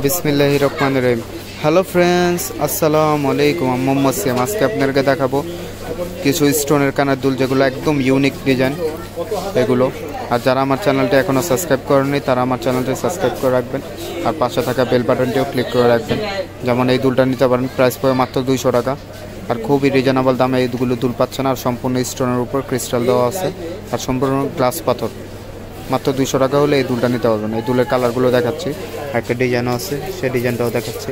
বিসমিল্লাহ রহমান রহিম। Hello friends আসসালামু আলাইকুম। মোহাম্মদ সিয়াম। আজকে আপনাদেরকে দেখাবো কিছু স্টোনের কানের দুল, যেগুলো একদম ইউনিক ডিজাইন এগুলো। আর যারা আমার চ্যানেলটি এখনও সাবস্ক্রাইব করেনি তারা আমার চ্যানেলটি সাবস্ক্রাইব করে রাখবেন। আর পাশে থাকা বেল বাটনটিও ক্লিক করে রাখবেন। যেমন এই দুলটা নিতে পারেন প্রাইস পড়ে মাত্র দুইশো টাকা। আর খুবই রিজনেবল দামে এইগুলো দুল পাচ্ছেন। আর সম্পূর্ণ স্টোনের উপর ক্রিস্টাল দেওয়া আছে। আর সম্পূর্ণ গ্লাস পাথর। মাত্র দুইশো টাকা হলে এই দুলটা নিতে পারবেন। এই দুলের কালারগুলো দেখাচ্ছি। একটা ডিজাইনও আছে, সেই ডিজাইনটাও দেখাচ্ছি।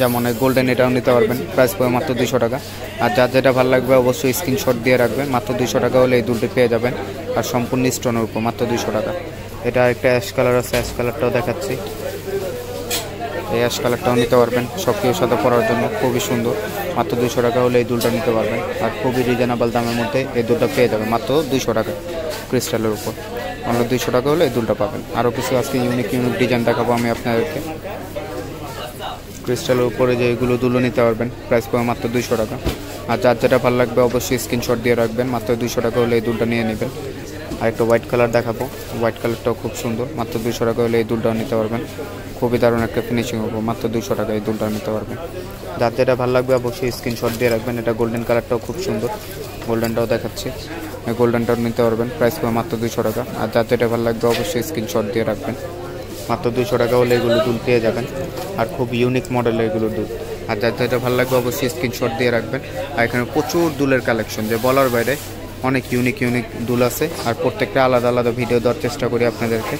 যেমন এই গোল্ডেন এটাও নিতে পারবেন প্রাইস পড়ে মাত্র দুইশো টাকা। আর যার যেটা ভালো লাগবে অবশ্যই স্ক্রিনশট দিয়ে রাখবেন। মাত্র দুইশো টাকা হলে এই দুলটি পেয়ে যাবেন। আর সম্পূর্ণ স্টোনের উপর মাত্র দুইশো টাকা। এটা একটা অ্যাশ কালার আছে অ্যাশ কালারটাও দেখাচ্ছি। এই অ্যাশ কালারটাও নিতে পারবেন। সব কিছুর সাথে পরার জন্য খুবই সুন্দর। মাত্র দুশো টাকা হলে এই দুলটা নিতে পারবেন। আর খুবই রিজনেবল দামের মধ্যে এই দুলটা পেয়ে যাবেন। মাত্র দুশো টাকা ক্রিস্টালের উপর। আমরা দুইশো টাকা হলে এই দুলটা পাবেন। আরও কিছু আজকে ইউনিক ইউনিক ডিজাইন দেখাবো আমি আপনাদেরকে। ক্রিস্টালের উপরে যে এগুলো দুলো নিতে পারবেন। প্রাইস পড়ে মাত্র দুইশো টাকা। আর যার যেটা ভালো লাগবে অবশ্যই স্ক্রিনশট দিয়ে রাখবেন। মাত্র দুইশো টাকা হলে এই দুলটা নিয়ে নেবেন। আর একটা হোয়াইট কালার দেখাবো। হোয়াইট কালারটাও খুব সুন্দর। মাত্র দুশো টাকা হলে এই দুলটাও নিতে পারবেন। খুবই দারুণ একটা ফিনিশিং হব। মাত্র দুশো টাকা এই দুলটাও নিতে পারবেন। যার যেটা ভালো লাগবে অবশ্যই স্ক্রিনশট দিয়ে রাখবেন। এটা গোল্ডেন কালারটাও খুব সুন্দর। গোল্ডেনটাও দেখাচ্ছি। গোল্ডেনটাও নিতে পারবেন। প্রাইস পড়ে মাত্র দুশো টাকা। আর যার যেটা ভালো লাগবে অবশ্যই স্ক্রিনশট দিয়ে রাখবেন। মাত্র দুশো টাকা হলে এগুলো দুল পেয়ে যাবেন। আর খুব ইউনিক মডেলের এগুলো দুল। আর যার যেটা ভালো লাগবে অবশ্যই স্ক্রিনশট দিয়ে রাখবেন। আর এখানে প্রচুর দুলের কালেকশন যে বলার বাইরে অনেক ইউনিক ইউনিক দুল আছে। আর প্রত্যেকটা আলাদা আলাদা ভিডিও দেওয়ার চেষ্টা করি আপনাদেরকে।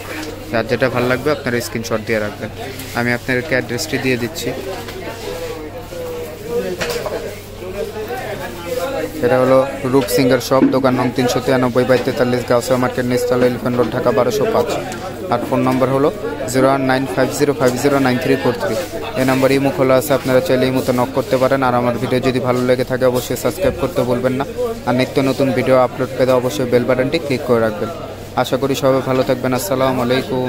যার যেটা ভালো লাগবে আপনারা স্ক্রিনশট দিয়ে রাখবেন। আমি আপনাদেরকে অ্যাড্রেসটি দিয়ে দিচ্ছি। এটা হলো রূপ সিঙ্গার শপ দোকান নং তিনশো তিরানব্বই বাই তেতাল্লিশ গাউসা মার্কেট, নিস্তাল এলিফেন্ট রোড ঢাকা বারোশো পাঁচ। আর ফোন নম্বর হলো zero one nine five zero five zero nine three four three. এই নাম্বার ইমো খোলা আছে, আপনারা চাইলে এই মতো নক করতে পারেন। আর আমার ভিডিও যদি ভালো লেগে থাকে, অবশ্যই সাবস্ক্রাইব করতে বলবেন না। আর নিত্য নতুন ভিডিও আপলোড পেতে অবশ্যই বেল বাটনটি ক্লিক করে রাখবেন। আশা করি সবাই ভালো থাকবেন। আসসালামু আলাইকুম।